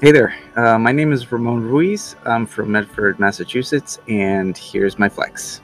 Hey there, uh, my name is Ramon Ruiz. I'm from Medford, Massachusetts, and here's my flex.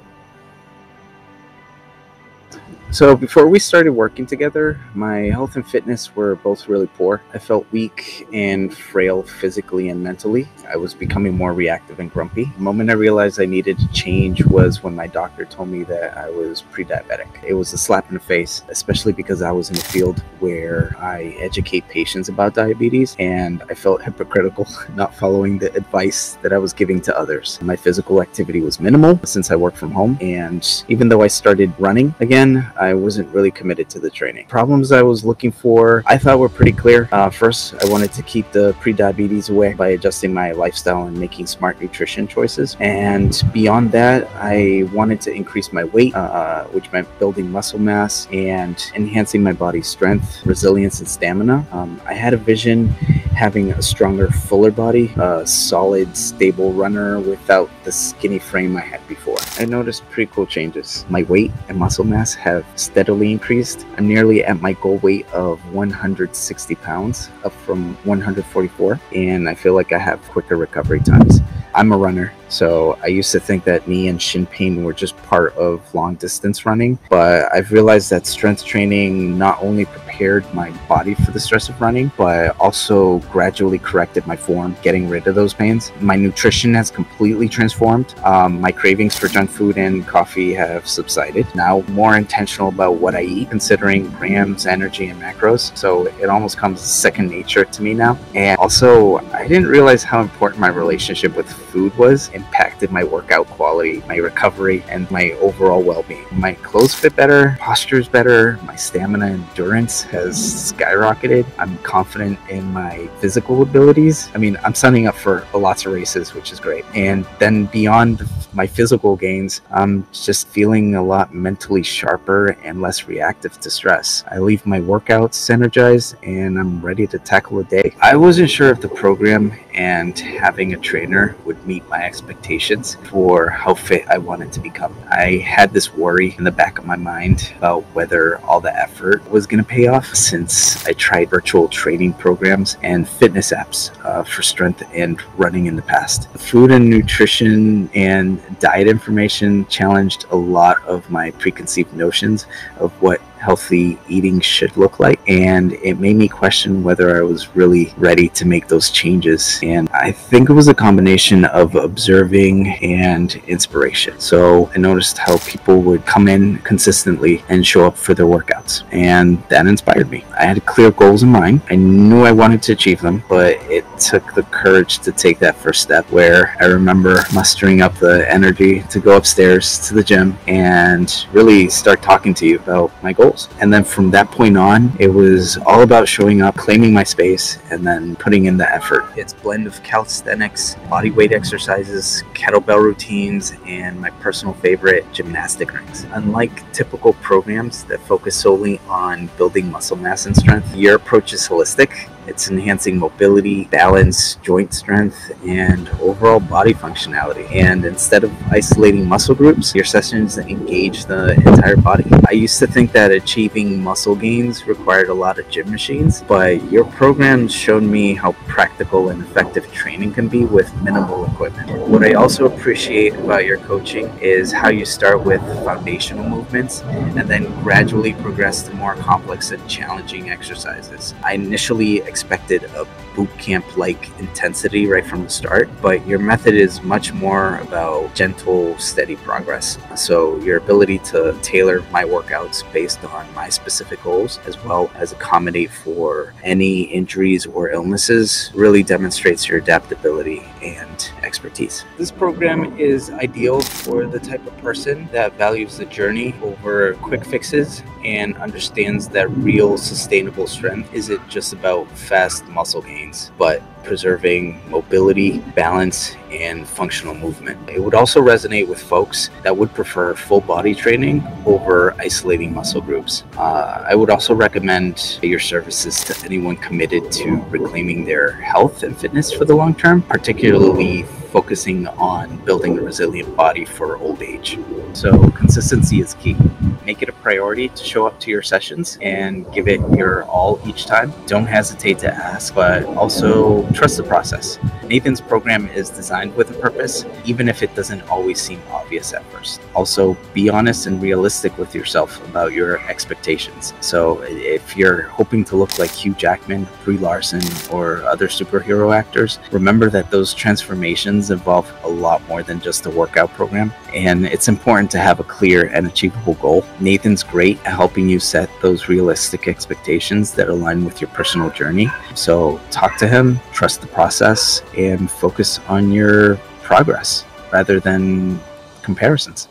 So before we started working together, my health and fitness were both really poor. I felt weak and frail physically and mentally. I was becoming more reactive and grumpy. The moment I realized I needed to change was when my doctor told me that I was pre-diabetic. It was a slap in the face, especially because I was in a field where I educate patients about diabetes and I felt hypocritical not following the advice that I was giving to others. My physical activity was minimal since I work from home and even though I started running again, wasn't really committed to the training. Problems I was looking for, I thought were pretty clear. Uh, first, I wanted to keep the pre-diabetes away by adjusting my lifestyle and making smart nutrition choices. And beyond that, I wanted to increase my weight, uh, which meant building muscle mass and enhancing my body's strength, resilience, and stamina. Um, I had a vision having a stronger, fuller body, a solid, stable runner without the skinny frame I had before. I noticed pretty cool changes. My weight and muscle mass have steadily increased. I'm nearly at my goal weight of 160 pounds, up from 144, and I feel like I have quicker recovery times. I'm a runner, so I used to think that knee and shin pain were just part of long distance running, but I've realized that strength training not only prepared my body for the stress of running, but also gradually corrected my form, getting rid of those pains. My nutrition has completely transformed. Um, my cravings for junk food and coffee have subsided. Now, more intentional about what I eat, considering grams, energy, and macros. So it almost comes second nature to me now. And also, I didn't realize how important my relationship with food was impacted my workout quality, my recovery, and my overall well-being. My clothes fit better, posture is better, my stamina and endurance has skyrocketed. I'm confident in my physical abilities. I mean, I'm signing up for lots of races, which is great. And then beyond my physical gains, I'm just feeling a lot mentally sharper and less reactive to stress. I leave my workouts energized and I'm ready to tackle a day. I wasn't sure if the program Instagram and having a trainer would meet my expectations for how fit I wanted to become. I had this worry in the back of my mind about whether all the effort was going to pay off since I tried virtual training programs and fitness apps uh, for strength and running in the past. Food and nutrition and diet information challenged a lot of my preconceived notions of what healthy eating should look like. And it made me question whether I was really ready to make those changes. And I think it was a combination of observing and inspiration. So I noticed how people would come in consistently and show up for their workouts. And that inspired me. I had clear goals in mind. I knew I wanted to achieve them, but it took the courage to take that first step where I remember mustering up the energy to go upstairs to the gym and really start talking to you about my goals. And then from that point on, it was all about showing up, claiming my space, and then putting in the effort. It's blend of calisthenics, body weight exercises, kettlebell routines, and my personal favorite, gymnastic rings. Unlike typical programs that focus solely on building muscle mass and strength, your approach is holistic it's enhancing mobility, balance, joint strength, and overall body functionality. And instead of isolating muscle groups, your sessions engage the entire body. I used to think that achieving muscle gains required a lot of gym machines, but your program showed me how practical and effective training can be with minimal equipment. What I also appreciate about your coaching is how you start with foundational movements and then gradually progress to more complex and challenging exercises. I initially expected a boot camp like intensity right from the start, but your method is much more about gentle, steady progress. So, your ability to tailor my workouts based on my specific goals, as well as accommodate for any injuries or illnesses, really demonstrates your adaptability and expertise. This program is ideal for the type of person that values the journey over quick fixes and understands that real sustainable strength isn't just about fast muscle gains, but preserving mobility, balance, and functional movement. It would also resonate with folks that would prefer full body training over isolating muscle groups. Uh, I would also recommend your services to anyone committed to reclaiming their health and fitness for the long term, particularly focusing on building a resilient body for old age. So, consistency is key. Make it a priority to show up to your sessions and give it your all each time. Don't hesitate to ask, but also trust the process. Nathan's program is designed with a purpose, even if it doesn't always seem obvious at first. Also, be honest and realistic with yourself about your expectations. So, if you're hoping to look like Hugh Jackman, Brie Larson, or other superhero actors, remember that those transformations involve a lot more than just a workout program, and it's important to have a clear and achievable goal. Nathan's great at helping you set those realistic expectations that align with your personal journey. So, talk to him, trust the process, and focus on your progress rather than comparisons.